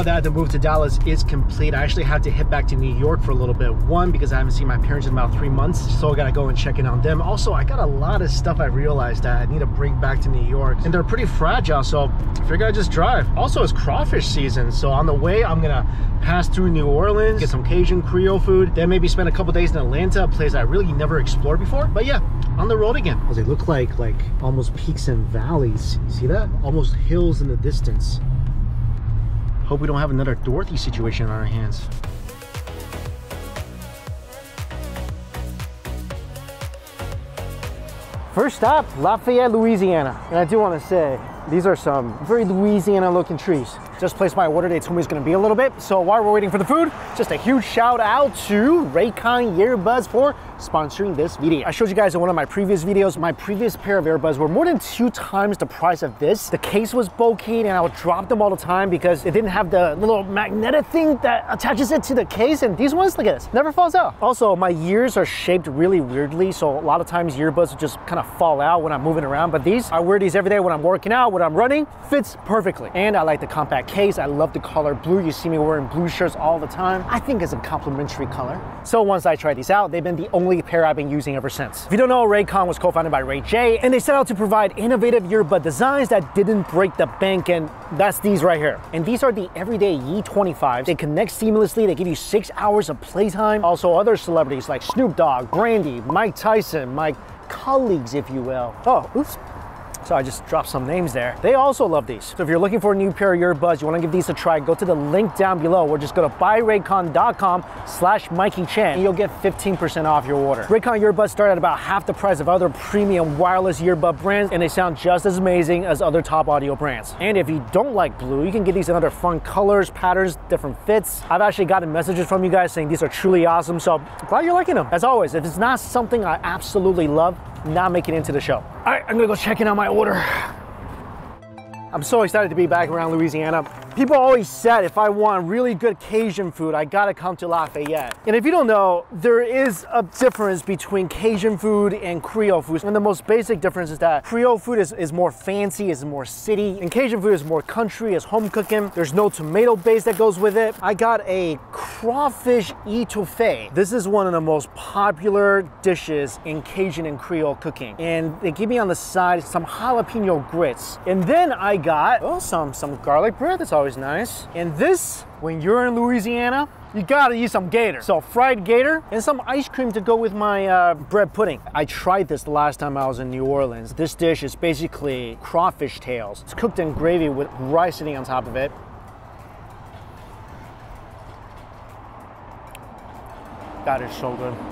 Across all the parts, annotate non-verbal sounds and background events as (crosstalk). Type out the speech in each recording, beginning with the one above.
Now that the move to Dallas is complete, I actually had to hit back to New York for a little bit. One, because I haven't seen my parents in about three months, so I gotta go and check in on them. Also, I got a lot of stuff I realized that I need to bring back to New York, and they're pretty fragile, so I figure I just drive. Also, it's crawfish season, so on the way, I'm gonna pass through New Orleans, get some Cajun Creole food, then maybe spend a couple days in Atlanta, a place I really never explored before. But yeah, on the road again. They look like like almost peaks and valleys. See that? Almost hills in the distance. Hope we don't have another Dorothy situation on our hands. First stop, Lafayette, Louisiana. And I do want to say, these are some very Louisiana looking trees. Just placed my order. It's gonna be a little bit. So while we're waiting for the food, just a huge shout out to Raycon earbuds for sponsoring this video. I showed you guys in one of my previous videos, my previous pair of earbuds were more than two times the price of this. The case was bulky and I would drop them all the time because it didn't have the little magnetic thing that attaches it to the case. And these ones, look at this, never falls out. Also, my ears are shaped really weirdly. So a lot of times earbuds just kind of fall out when I'm moving around. But these, I wear these every day when I'm working out, when I'm running, fits perfectly. And I like the compact case. I love the color blue. You see me wearing blue shirts all the time. I think it's a complementary color. So once I tried these out, they've been the only pair I've been using ever since. If you don't know, Raycon was co-founded by Ray J, and they set out to provide innovative earbud designs that didn't break the bank, and that's these right here. And these are the everyday E25s. They connect seamlessly. They give you six hours of playtime. Also, other celebrities like Snoop Dogg, Brandy, Mike Tyson, my colleagues, if you will. Oh, oops. So I just dropped some names there. They also love these. So if you're looking for a new pair of earbuds, you wanna give these a try, go to the link down below or just go to buyraycon.com slash Mikey Chen and you'll get 15% off your order. Raycon earbuds start at about half the price of other premium wireless earbud brands and they sound just as amazing as other top audio brands. And if you don't like blue, you can get these in other fun colors, patterns, different fits. I've actually gotten messages from you guys saying these are truly awesome, so glad you're liking them. As always, if it's not something I absolutely love, not making it into the show. All right, I'm gonna go check in on my order. I'm so excited to be back around Louisiana. People always said if I want really good Cajun food, I gotta come to Lafayette. And if you don't know, there is a difference between Cajun food and Creole food. And the most basic difference is that Creole food is, is more fancy, is more city, and Cajun food is more country, is home cooking. There's no tomato base that goes with it. I got a crawfish etouffee. This is one of the most popular dishes in Cajun and Creole cooking. And they give me on the side some jalapeno grits. And then I got oh, some, some garlic bread. That's always nice. And this, when you're in Louisiana, you gotta eat some gator. So fried gator and some ice cream to go with my uh, bread pudding. I tried this the last time I was in New Orleans. This dish is basically crawfish tails. It's cooked in gravy with rice sitting on top of it.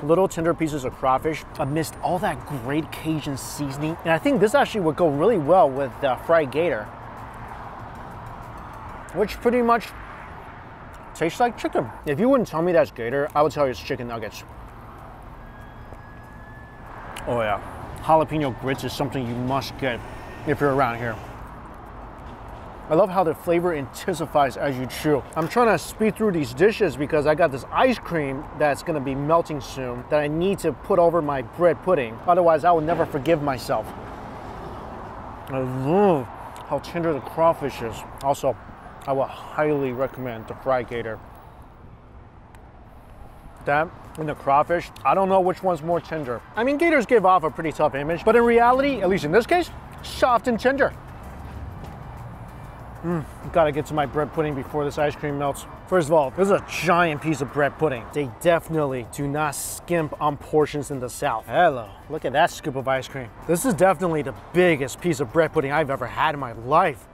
Little tender pieces of crawfish amidst all that great Cajun seasoning. And I think this actually would go really well with uh, fried gator which pretty much tastes like chicken. If you wouldn't tell me that's gator, I would tell you it's chicken nuggets. Oh yeah, jalapeno grits is something you must get if you're around here. I love how the flavor intensifies as you chew. I'm trying to speed through these dishes because I got this ice cream that's gonna be melting soon that I need to put over my bread pudding. Otherwise, I will never forgive myself. I love how tender the crawfish is. Also, I would highly recommend the fried gator. That and the crawfish, I don't know which one's more tender. I mean, gators give off a pretty tough image, but in reality, at least in this case, soft and tender. Mm, gotta get to my bread pudding before this ice cream melts. First of all, this is a giant piece of bread pudding. They definitely do not skimp on portions in the South. Hello, look at that scoop of ice cream. This is definitely the biggest piece of bread pudding I've ever had in my life.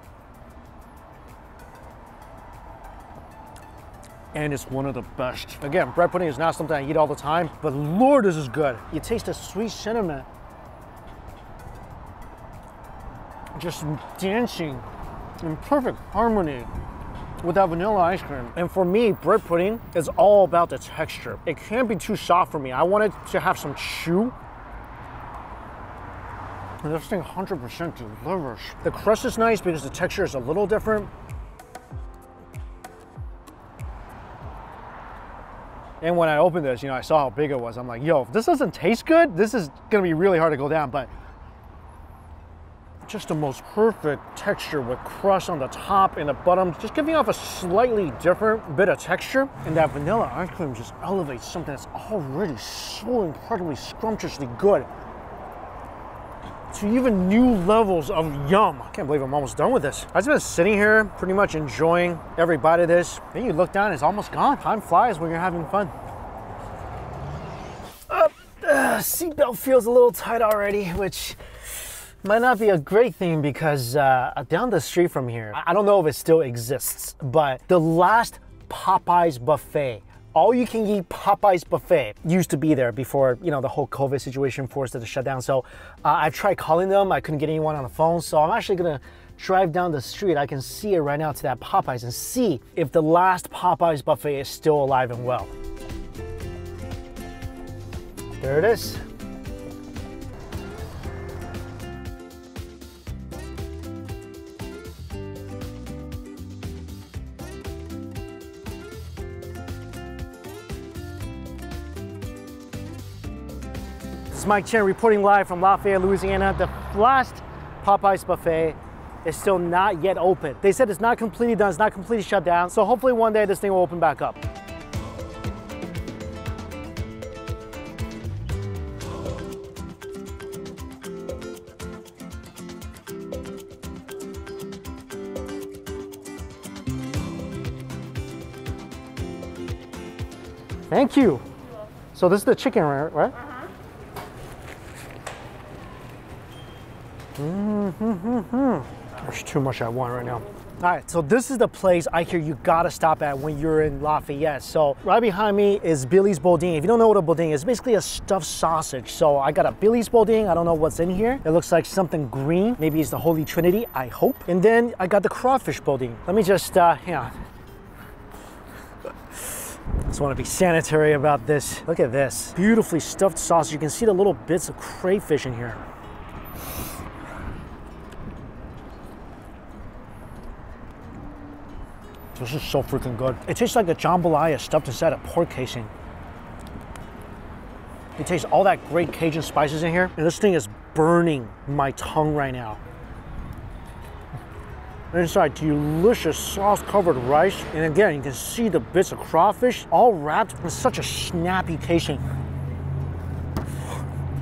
and it's one of the best. Again, bread pudding is not something I eat all the time, but Lord, this is good. You taste the sweet cinnamon. Just dancing in perfect harmony with that vanilla ice cream. And for me, bread pudding is all about the texture. It can't be too soft for me. I want it to have some chew. And this thing 100% delivers. The crust is nice because the texture is a little different, And when I opened this, you know, I saw how big it was. I'm like, yo, if this doesn't taste good, this is gonna be really hard to go down. But just the most perfect texture with crust on the top and the bottom, just giving off a slightly different bit of texture. And that vanilla ice cream just elevates something that's already so incredibly scrumptiously good to even new levels of yum. I can't believe I'm almost done with this. I've been sitting here pretty much enjoying every bite of this. Then you look down, it's almost gone. Time flies when you're having fun. Uh, uh, seatbelt feels a little tight already, which might not be a great thing because uh, down the street from here, I don't know if it still exists, but the last Popeyes buffet all you can eat Popeyes buffet used to be there before, you know, the whole COVID situation forced it to shut down. So uh, I've tried calling them. I couldn't get anyone on the phone. So I'm actually going to drive down the street. I can see it right now to that Popeyes and see if the last Popeyes buffet is still alive and well. There it is. Is Mike Chen reporting live from Lafayette, Louisiana. The last Popeyes buffet is still not yet open. They said it's not completely done, it's not completely shut down. So hopefully one day this thing will open back up. Thank you. So this is the chicken, right? Mm-hmm. There's too much I want right now. All right, so this is the place I hear you gotta stop at when you're in Lafayette. So right behind me is Billy's Boudin. If you don't know what a boudin is, it's basically a stuffed sausage. So I got a Billy's Boudin. I don't know what's in here. It looks like something green. Maybe it's the Holy Trinity, I hope. And then I got the crawfish Boudin. Let me just, uh, hang on. Just want to be sanitary about this. Look at this. Beautifully stuffed sausage. You can see the little bits of crayfish in here. This is so freaking good. It tastes like a jambalaya stuffed inside a pork casing. It tastes all that great Cajun spices in here, and this thing is burning my tongue right now. Inside, delicious sauce-covered rice, and again, you can see the bits of crawfish all wrapped in such a snappy casing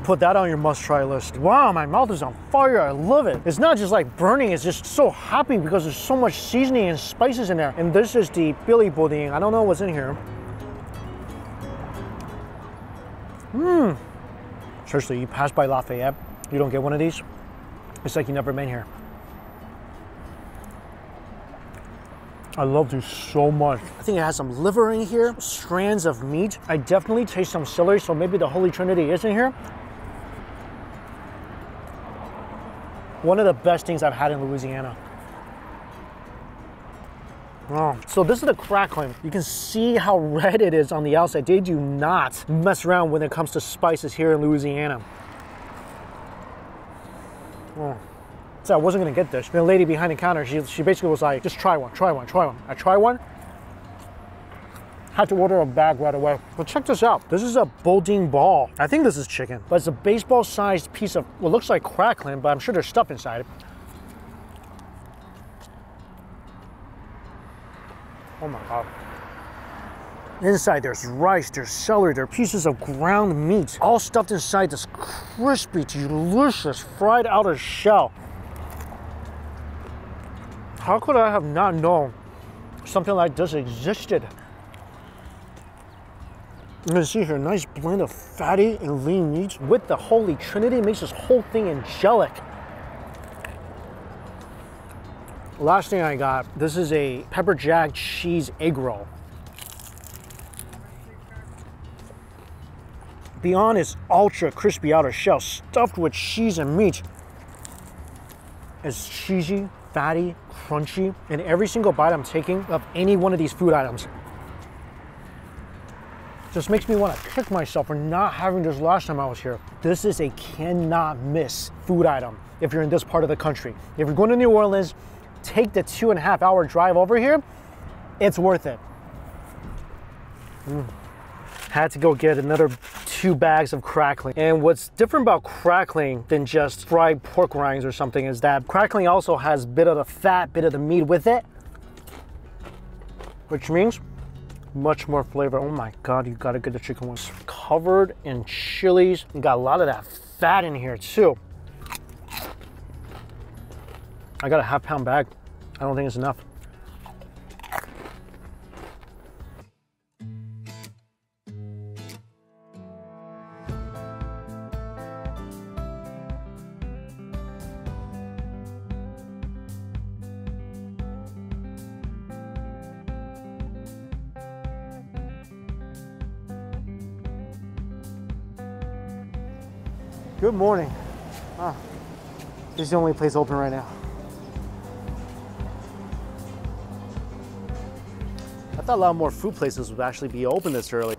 put that on your must try list. Wow, my mouth is on fire. I love it. It's not just like burning, it's just so happy because there's so much seasoning and spices in there. And this is the Billy Boudin. I don't know what's in here. Mmm. Seriously, you pass by Lafayette, you don't get one of these, it's like you never been here. I love these so much. I think it has some liver in here, strands of meat. I definitely taste some celery, so maybe the Holy Trinity is in here. One of the best things I've had in Louisiana. Oh. So this is the crackling. You can see how (laughs) red it is on the outside. They do not mess around when it comes to spices here in Louisiana. Oh. So I wasn't gonna get this. The lady behind the counter, she, she basically was like, just try one, try one, try one. I try one, had to order a bag right away. But check this out. This is a Boudin ball. I think this is chicken, but it's a baseball-sized piece of what looks like crackling, but I'm sure there's stuff inside. it. Oh my God. Inside there's rice, there's celery, there are pieces of ground meat, all stuffed inside this crispy, delicious, fried outer shell. How could I have not known something like this existed? Can see here, nice blend of fatty and lean meats with the Holy Trinity makes this whole thing angelic. Last thing I got, this is a pepper jack cheese egg roll. Beyond its ultra crispy outer shell, stuffed with cheese and meat. It's cheesy, fatty, crunchy, and every single bite I'm taking of any one of these food items just makes me want to kick myself for not having this last time I was here. This is a cannot miss food item if you're in this part of the country. If you're going to New Orleans, take the two and a half hour drive over here. It's worth it. Mm. Had to go get another two bags of crackling. And what's different about crackling than just fried pork rinds or something is that crackling also has a bit of the fat, bit of the meat with it, which means much more flavor. Oh my God, you gotta get the chicken wings. Covered in chilies. You got a lot of that fat in here too. I got a half pound bag. I don't think it's enough. Good morning. Ah, this is the only place open right now. I thought a lot more food places would actually be open this early.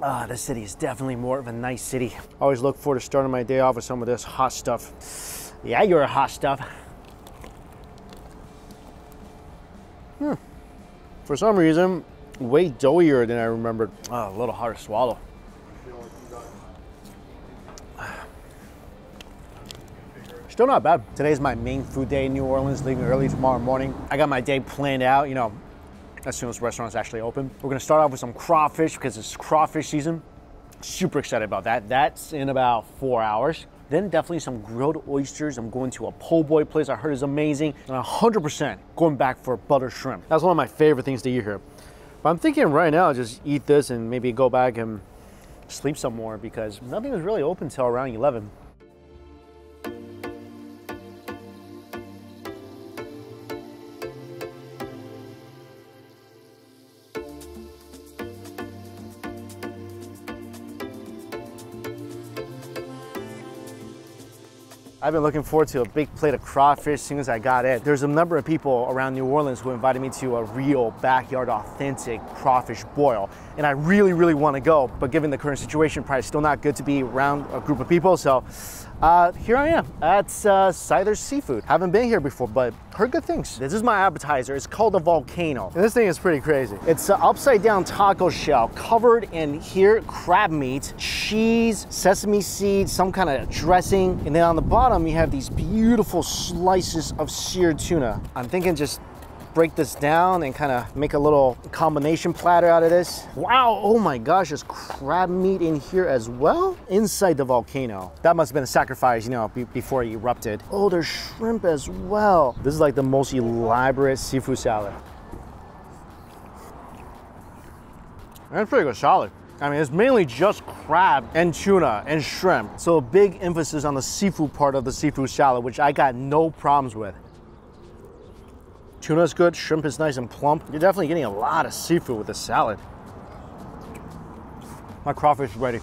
Ah, this city is definitely more of a nice city. Always look forward to starting my day off with some of this hot stuff. Yeah, you're a hot stuff. Hmm. For some reason, way doughier than I remembered. Oh, a little hard to swallow. Still not bad. Today's my main food day in New Orleans, leaving early tomorrow morning. I got my day planned out, you know, as soon as the restaurant's actually open. We're gonna start off with some crawfish because it's crawfish season. Super excited about that. That's in about four hours. Then definitely some grilled oysters. I'm going to a po' boy place I heard is amazing. And 100% going back for butter shrimp. That's one of my favorite things to eat here. But I'm thinking right now, just eat this and maybe go back and sleep some more because nothing is really open till around 11. I've been looking forward to a big plate of crawfish as soon as I got it. There's a number of people around New Orleans who invited me to a real backyard authentic crawfish boil. And I really, really want to go, but given the current situation, probably still not good to be around a group of people. So uh, here I am at uh, Seafood. Haven't been here before, but heard good things. This is my appetizer. It's called a volcano. And this thing is pretty crazy. It's an upside down taco shell covered in here crab meat, cheese, sesame seeds, some kind of dressing. And then on the bottom, you have these beautiful slices of seared tuna. I'm thinking just break this down and kind of make a little combination platter out of this. Wow, oh my gosh, there's crab meat in here as well inside the volcano. That must have been a sacrifice, you know, be before it erupted. Oh, there's shrimp as well. This is like the most elaborate seafood salad. That's pretty good salad. I mean, it's mainly just crab and tuna and shrimp. So a big emphasis on the seafood part of the seafood salad, which I got no problems with. Tuna's good, shrimp is nice and plump. You're definitely getting a lot of seafood with this salad. My crawfish is ready.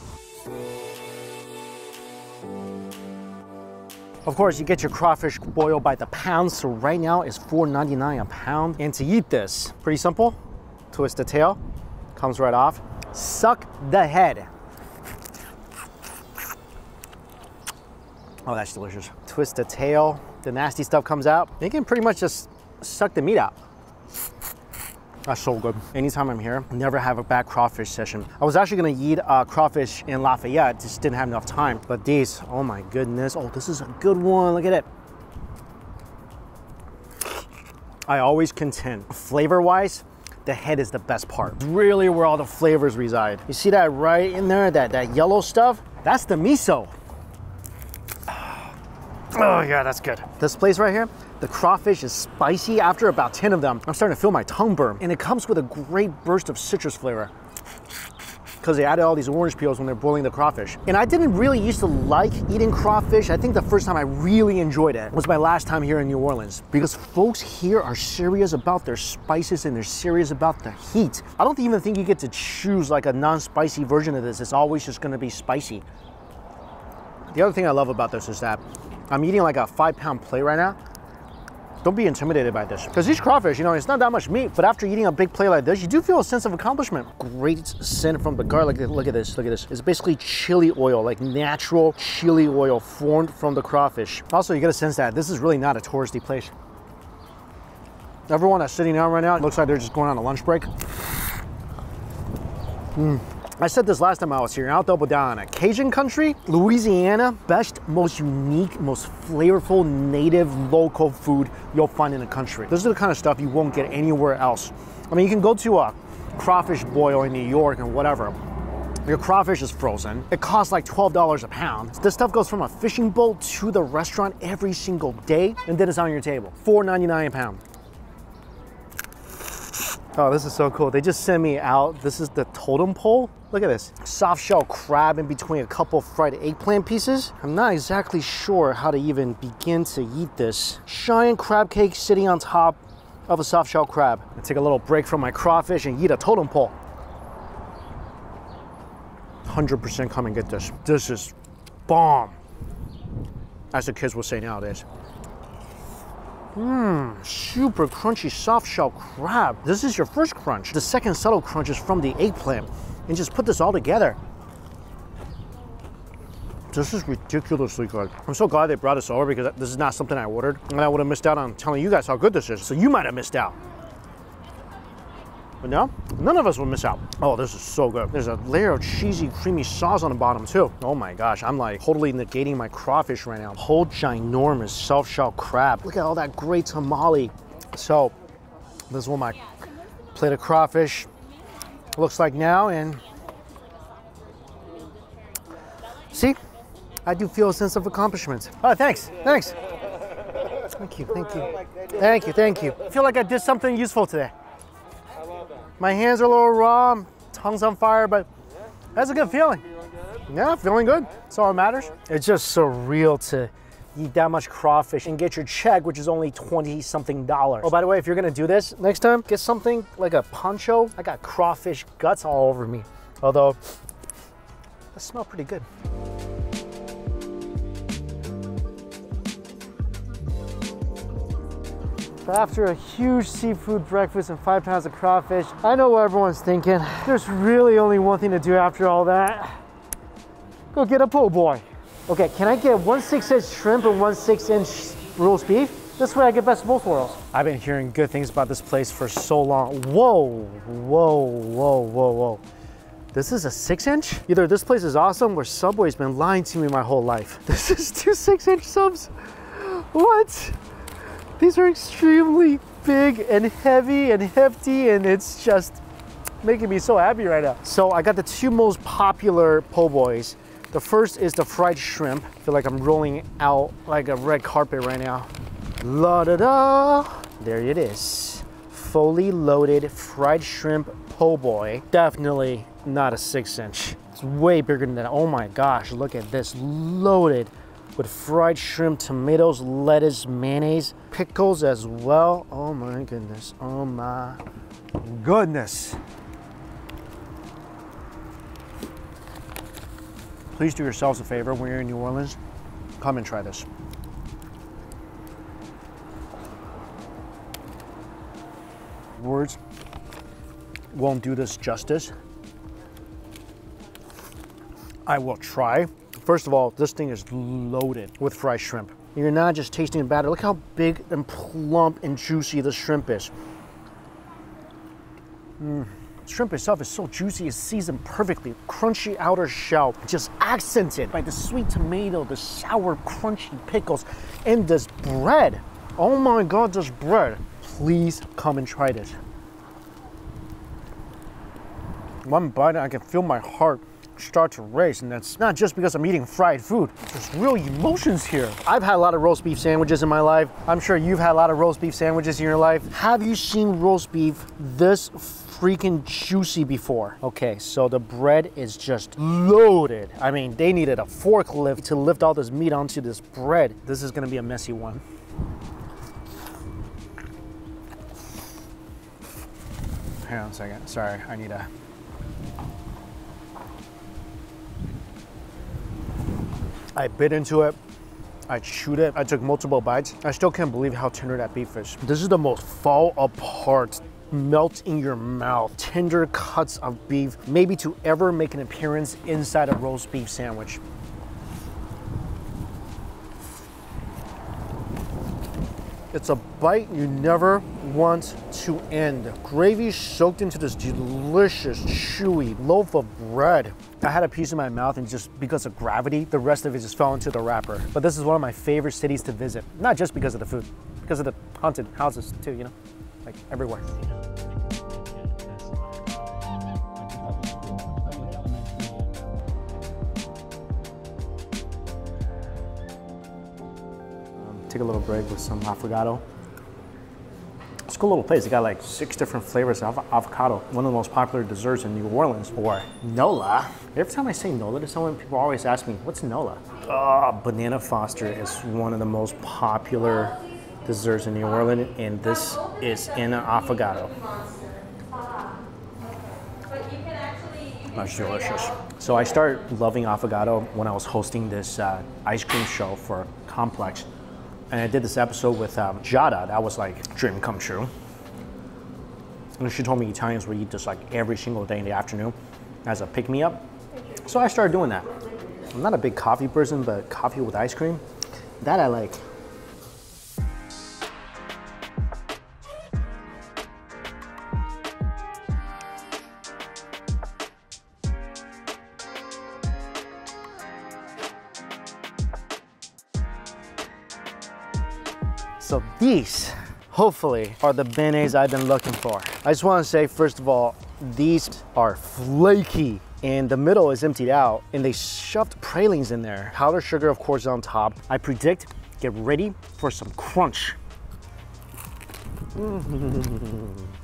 Of course, you get your crawfish boiled by the pound, so right now it's $4.99 a pound. And to eat this, pretty simple. Twist the tail, comes right off. Suck the head. Oh, that's delicious. Twist the tail, the nasty stuff comes out. You can pretty much just suck the meat out. That's so good. Anytime I'm here, never have a bad crawfish session. I was actually gonna eat uh, crawfish in Lafayette, just didn't have enough time. But these, oh my goodness. Oh, this is a good one, look at it. I always contend, flavor-wise, the head is the best part. Really where all the flavors reside. You see that right in there, that, that yellow stuff? That's the miso. Oh yeah, that's good. This place right here, the crawfish is spicy. After about 10 of them, I'm starting to feel my tongue burn. And it comes with a great burst of citrus flavor because they added all these orange peels when they're boiling the crawfish. And I didn't really used to like eating crawfish. I think the first time I really enjoyed it was my last time here in New Orleans because folks here are serious about their spices and they're serious about the heat. I don't even think you get to choose like a non-spicy version of this. It's always just gonna be spicy. The other thing I love about this is that I'm eating like a five pound plate right now. Don't be intimidated by this. Because these crawfish, you know, it's not that much meat, but after eating a big plate like this, you do feel a sense of accomplishment. Great scent from the garlic. Look at this, look at this. It's basically chili oil, like natural chili oil formed from the crawfish. Also, you get a sense that this is really not a touristy place. Everyone that's sitting down right now, looks like they're just going on a lunch break. Hmm. I said this last time I was here, and I'll double down on it. Cajun country, Louisiana, best, most unique, most flavorful, native, local food you'll find in the country. This is the kind of stuff you won't get anywhere else. I mean, you can go to a crawfish boil in New York and whatever. Your crawfish is frozen. It costs like $12 a pound. This stuff goes from a fishing boat to the restaurant every single day, and then it's on your table. $4.99 a pound. Oh, this is so cool. They just sent me out. This is the totem pole. Look at this. Soft shell crab in between a couple fried eggplant pieces. I'm not exactly sure how to even begin to eat this. Giant crab cake sitting on top of a soft shell crab. I take a little break from my crawfish and eat a totem pole. 100% come and get this. This is bomb. As the kids will say nowadays. Mmm, super crunchy soft shell crab. This is your first crunch. The second subtle crunch is from the eggplant. And just put this all together. This is ridiculously good. I'm so glad they brought this over because this is not something I ordered. And I would have missed out on telling you guys how good this is. So you might have missed out. But no, none of us will miss out. Oh, this is so good. There's a layer of cheesy, creamy sauce on the bottom too. Oh my gosh, I'm like totally negating my crawfish right now. Whole ginormous soft-shell crab. Look at all that great tomalley. So, this is what my plate of crawfish looks like now and see, I do feel a sense of accomplishment. Oh, thanks, thanks. Thank you, thank you. Thank you, thank you. I feel like I did something useful today. My hands are a little raw, tongue's on fire, but that's a good feeling. Yeah, feeling good. That's all that matters. It's just surreal to eat that much crawfish and get your check, which is only 20 something dollars. Oh, by the way, if you're gonna do this next time, get something like a poncho. I got crawfish guts all over me. Although, that smell pretty good. After a huge seafood breakfast and five pounds of crawfish, I know what everyone's thinking. There's really only one thing to do after all that. Go get a po' boy. Okay, can I get one six inch shrimp and one six inch roast beef? This way I get best of both worlds. I've been hearing good things about this place for so long. Whoa, whoa, whoa, whoa, whoa. This is a six inch? Either this place is awesome or Subway's been lying to me my whole life. (laughs) This is two six inch subs. What? These are extremely big and heavy and hefty and it's just making me so happy right now. So I got the two most popular po' boys. The first is the fried shrimp. I feel like I'm rolling out like a red carpet right now. La da da! There it is. Fully loaded fried shrimp po' boy. Definitely not a six inch. It's way bigger than that. Oh my gosh, look at this. Loaded with fried shrimp, tomatoes, lettuce, mayonnaise, pickles as well. Oh my goodness. Oh my goodness. Please do yourselves a favor when you're in New Orleans. Come and try this. Words won't do this justice. I will try. First of all, this thing is loaded with fried shrimp. You're not just tasting the batter. Look how big and plump and juicy the shrimp is. Mm. Shrimp itself is so juicy, it's seasoned perfectly. Crunchy outer shell, just accented by the sweet tomato, the sour, crunchy pickles, and this bread. Oh my God, this bread. Please come and try this. One bite, I can feel my heart start to race and that's not just because I'm eating fried food. There's real emotions here. I've had a lot of roast beef sandwiches in my life. I'm sure you've had a lot of roast beef sandwiches in your life. Have you seen roast beef this freaking juicy before? Okay, so the bread is just loaded. I mean, they needed a forklift to lift all this meat onto this bread. This is gonna be a messy one. Hang on a second, sorry, I need a I bit into it. I chewed it. I took multiple bites. I still can't believe how tender that beef is. This is the most fall apart, melt in your mouth, tender cuts of beef, maybe to ever make an appearance inside a roast beef sandwich. It's a bite you never want to end. Gravy soaked into this delicious, chewy loaf of bread. I had a piece in my mouth and just because of gravity, the rest of it just fell into the wrapper. But this is one of my favorite cities to visit. Not just because of the food, because of the haunted houses too, you know? Like everywhere. Take a little break with some affogato. It's a cool little place. They got like six different flavors of affogato. One of the most popular desserts in New Orleans, or Nola. Every time I say Nola to someone, people always ask me, what's Nola? Oh, Banana Foster is one of the most popular desserts in New Orleans, and this is in an affogato. That's delicious. So I started loving affogato when I was hosting this uh, ice cream show for Complex and I did this episode with um, Giada. That was like dream come true. And she told me Italians would eat this like every single day in the afternoon as a pick me up. So I started doing that. I'm not a big coffee person, but coffee with ice cream, that I like. So these, hopefully, are the beignets I've been looking for. I just wanna say, first of all, these are flaky and the middle is emptied out and they shoved pralines in there. Powdered sugar, of course, on top. I predict, get ready for some crunch. (laughs)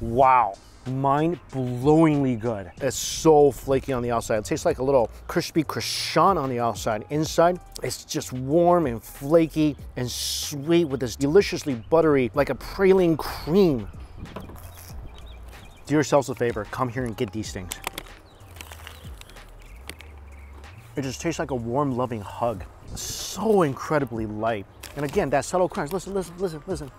wow mind-blowingly good. It's so flaky on the outside. It tastes like a little crispy croissant on the outside. Inside, it's just warm and flaky and sweet with this deliciously buttery, like a praline cream. Do yourselves a favor, come here and get these things. It just tastes like a warm, loving hug. So incredibly light. And again, that subtle crunch. Listen, listen, listen, listen.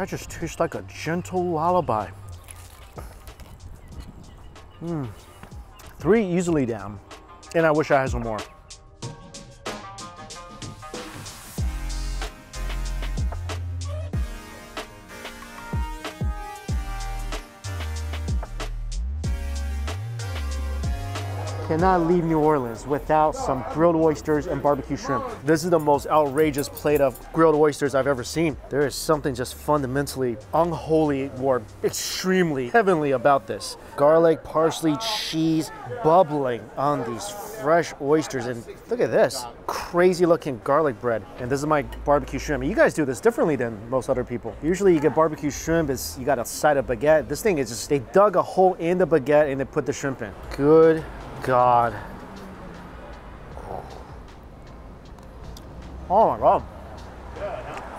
That just tastes like a gentle lullaby. Mmm. Three easily down. And I wish I had some more. Cannot leave New Orleans without some grilled oysters and barbecue shrimp. This is the most outrageous plate of grilled oysters I've ever seen. There is something just fundamentally unholy or extremely heavenly about this. Garlic, parsley, cheese bubbling on these fresh oysters. And look at this crazy looking garlic bread. And this is my barbecue shrimp. You guys do this differently than most other people. Usually you get barbecue shrimp, is you got a side of baguette. This thing is just, they dug a hole in the baguette and they put the shrimp in. Good God. Oh. oh my God.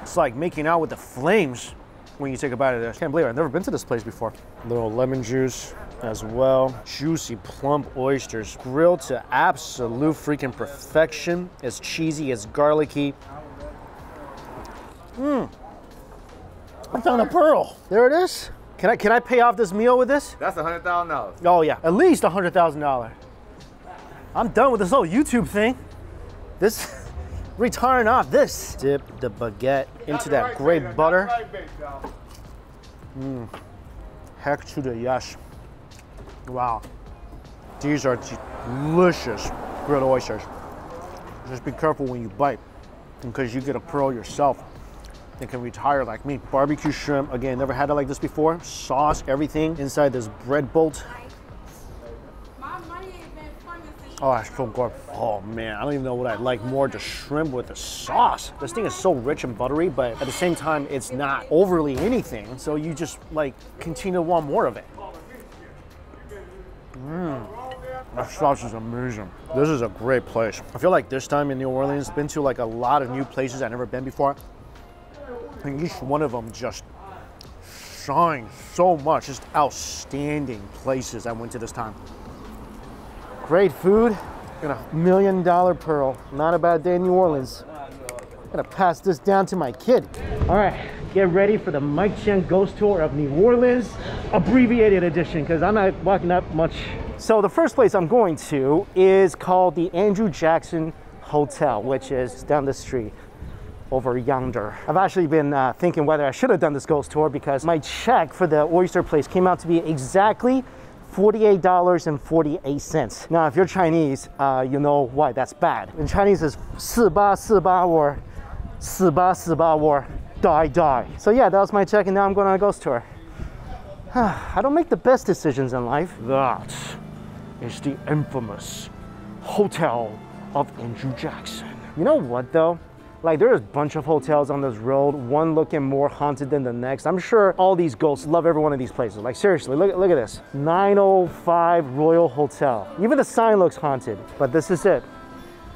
It's like making out with the flames when you take a bite of this. Can't believe it. I've never been to this place before. Little lemon juice as well. Juicy, plump oysters. Grilled to absolute freaking perfection. As cheesy, as garlicky. Mmm. I found a pearl. There it is. Can I can I pay off this meal with this? That's a hundred thousand dollars. Oh yeah, at least a hundred thousand dollars. I'm done with this whole YouTube thing. This, (laughs) retiring off this. Dip the baguette into that right great butter. Mmm. Heck to the yes. Wow. These are delicious grilled oysters. Just be careful when you bite because you get a pearl yourself and can retire like me. Barbecue shrimp, again, never had it like this before. Sauce, everything inside this bread bolt. Oh, that's so good. Oh man, I don't even know what I'd like more, the shrimp with the sauce. This thing is so rich and buttery, but at the same time, it's not overly anything. So you just like continue to want more of it. Mmm. That sauce is amazing. This is a great place. I feel like this time in New Orleans, been to like a lot of new places I've never been before. And each one of them just shine so much. Just outstanding places I went to this time. Great food and a million dollar pearl. Not a bad day in New Orleans. I'm gonna pass this down to my kid. All right, get ready for the Mike Chen Ghost Tour of New Orleans, abbreviated edition, because I'm not walking up much. So the first place I'm going to is called the Andrew Jackson Hotel, which is down the street over yonder. I've actually been uh, thinking whether I should have done this ghost tour because my check for the oyster place came out to be exactly $48.48. Now, if you're Chinese, uh, you know why that's bad. In Chinese, it's 4848 or 4848 or die die. So yeah, that was my check and now I'm going on a ghost tour. I don't make the best decisions in life. That is the infamous Hotel of Andrew Jackson. You know what though? Like there's a bunch of hotels on this road, one looking more haunted than the next. I'm sure all these ghosts love every one of these places. Like seriously, look, look at this. 905 Royal Hotel. Even the sign looks haunted, but this is it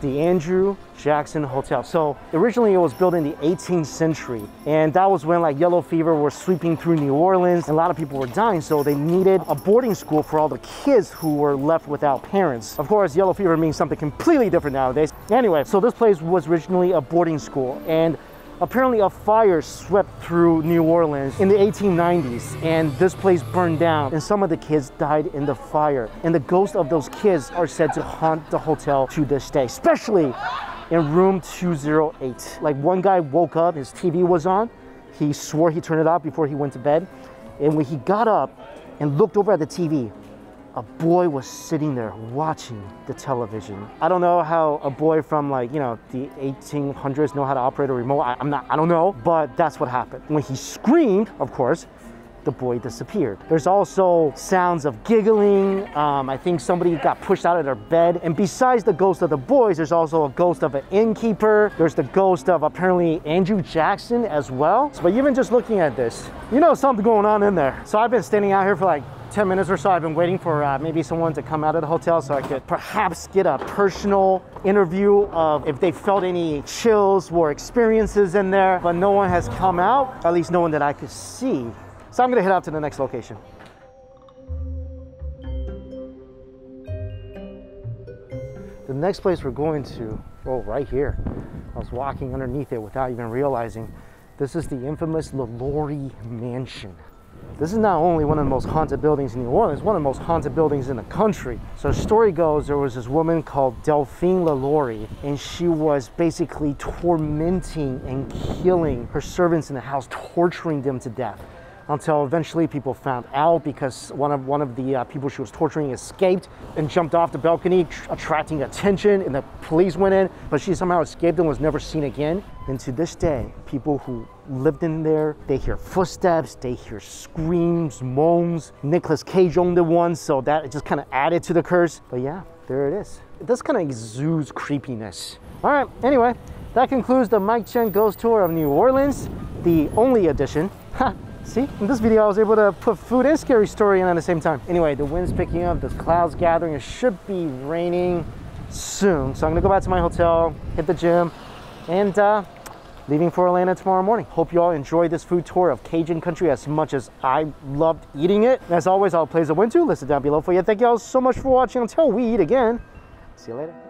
the Andrew Jackson Hotel. So originally it was built in the 18th century and that was when like yellow fever was sweeping through New Orleans and a lot of people were dying so they needed a boarding school for all the kids who were left without parents. Of course yellow fever means something completely different nowadays. Anyway, so this place was originally a boarding school and Apparently a fire swept through New Orleans in the 1890s and this place burned down and some of the kids died in the fire. And the ghosts of those kids are said to haunt the hotel to this day, especially in room 208. Like one guy woke up, his TV was on, he swore he turned it off before he went to bed. And when he got up and looked over at the TV, a boy was sitting there watching the television. I don't know how a boy from like, you know, the 1800s know how to operate a remote. I, am not, I don't know, but that's what happened. When he screamed, of course, the boy disappeared. There's also sounds of giggling. Um, I think somebody got pushed out of their bed. And besides the ghost of the boys, there's also a ghost of an innkeeper. There's the ghost of apparently Andrew Jackson as well. But even just looking at this, you know something going on in there. So I've been standing out here for like 10 minutes or so, I've been waiting for uh, maybe someone to come out of the hotel so I could perhaps get a personal interview of if they felt any chills or experiences in there, but no one has come out, at least no one that I could see. So I'm gonna head out to the next location. The next place we're going to, oh, right here. I was walking underneath it without even realizing. This is the infamous LaLaurie Mansion. This is not only one of the most haunted buildings in New Orleans, one of the most haunted buildings in the country. So story goes, there was this woman called Delphine LaLaurie, and she was basically tormenting and killing her servants in the house, torturing them to death until eventually people found out because one of one of the uh, people she was torturing escaped and jumped off the balcony attracting attention and the police went in but she somehow escaped and was never seen again. And to this day people who lived in there they hear footsteps they hear screams moans. Nicolas Cage owned the one so that just kind of added to the curse. But yeah there it is. It does kind of exudes creepiness. All right anyway that concludes the Mike Chen Ghost Tour of New Orleans the only edition (laughs) See, in this video I was able to put food and scary story in at the same time. Anyway, the wind's picking up, the clouds gathering, it should be raining soon. So I'm gonna go back to my hotel, hit the gym, and uh, leaving for Atlanta tomorrow morning. Hope you all enjoyed this food tour of Cajun country as much as I loved eating it. as always, I'll place a win to listed down below for you. Thank you all so much for watching. Until we eat again, see you later.